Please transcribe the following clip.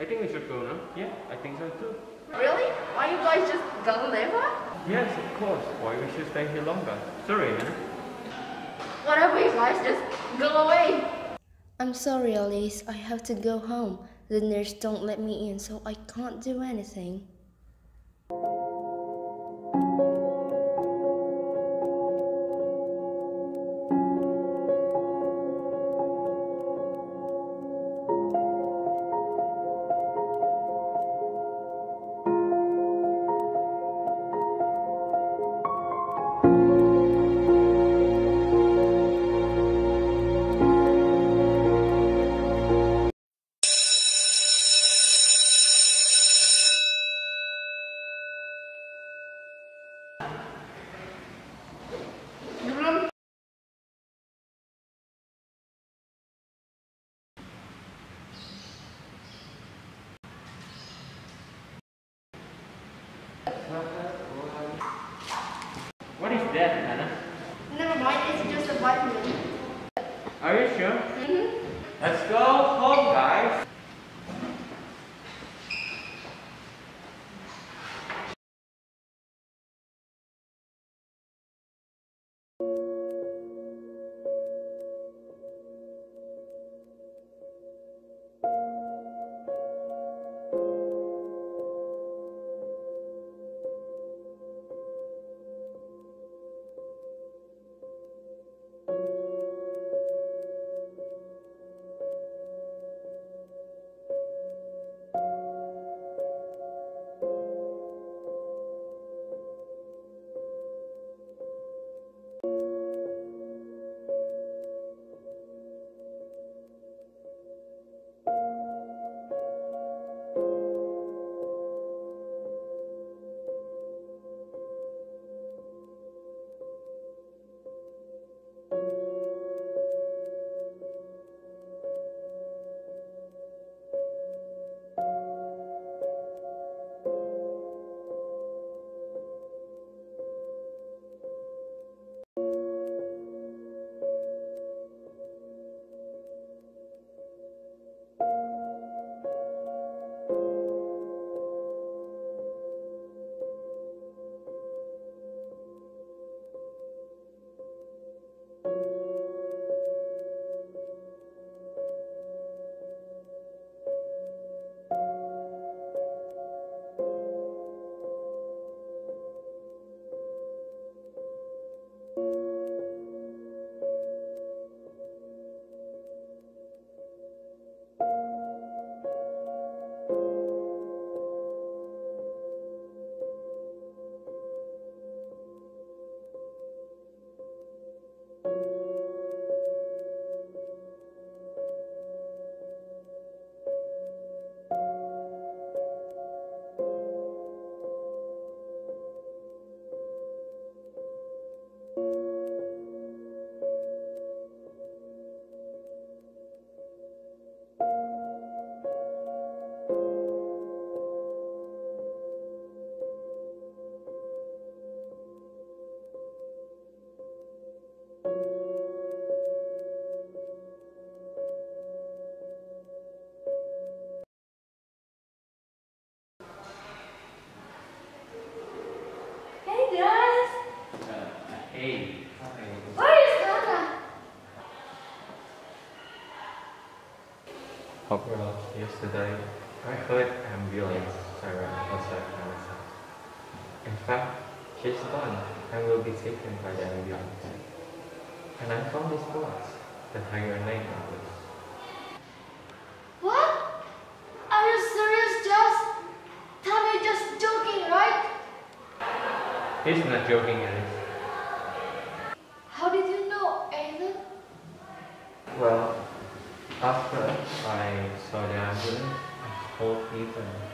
I think we should go now. Yeah, I think so too. Really? Why you guys just gonna leave her? Yes, of course. Why we should stay here longer? Sorry, Anna. What if you guys just go away? I'm sorry, Alice. I have to go home. The nurse don't let me in, so I can't do anything. That, Anna? Never mind, it's just a vitamin. Are you sure? Mm-hmm. Let's go home, guys. Hey guys! Hey. Where is Nana? Oh, well, yesterday I heard ambulance siren outside our house. In fact, she's gone and will be taken by the ambulance. And I found this box that had your name on it. What? Are you serious, Joss? Tell me you're just joking, right? He's not joking, Alice. How did you know, Aiden? Well, after I saw the ambulance, I told Ethan.